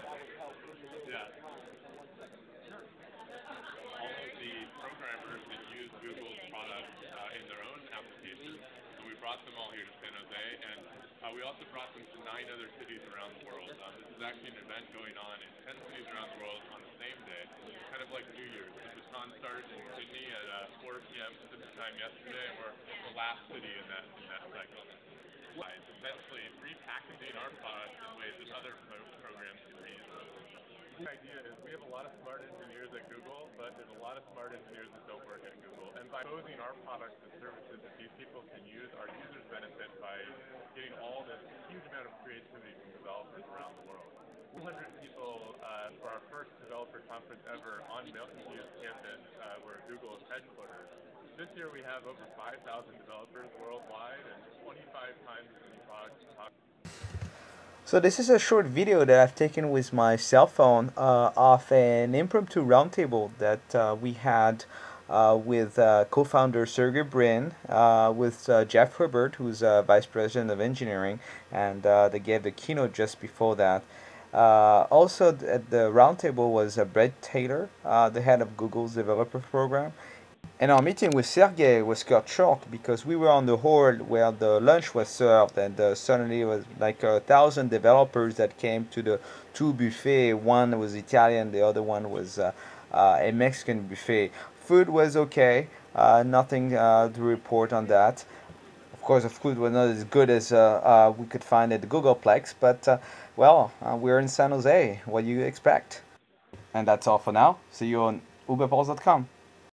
Yeah. All of the programmers that use Google's products uh, in their own applications, and we brought them all here to San Jose, and uh, we also brought them to nine other cities around the world. Um, this is actually an event going on in 10 cities around the world on the same day, kind of like New Year's. The baton started in Sydney at uh, 4 p.m. Pacific time yesterday, and we're the last city in that, in that cycle. It's essentially repackaging our products in ways that other pro- programs can use. The idea is we have a lot of smart engineers at Google, but there's a lot of smart engineers that don't work at Google. And by exposing our products and services that these people can use, our users benefit by getting all this huge amount of creativity from developers around the world. 200 people uh, for our first developer conference ever on Mountain View's campus, uh, where Google is headquartered. This year we have over 5,000 developers worldwide and 25 times as many products. So this is a short video that I've taken with my cell phone uh, of an impromptu roundtable that uh, we had uh, with uh, co-founder Sergey Brin, uh, with uh, Jeff Huber, who's vice president of engineering, and they gave the keynote just before that. also at the roundtable was Bret Taylor, the head of Google's developer program, and our meeting with Sergey was cut short because we were on the hall where the lunch was served, and uh, suddenly it was like a thousand developers that came to the two buffet. One was Italian, the other one was uh, uh, a Mexican buffet. Food was okay, uh, nothing uh, to report on that. Of course, the food was not as good as uh, we could find at the Googleplex, but well, we're in San Jose. What do you expect? And that's all for now. See you on uberpulse.com.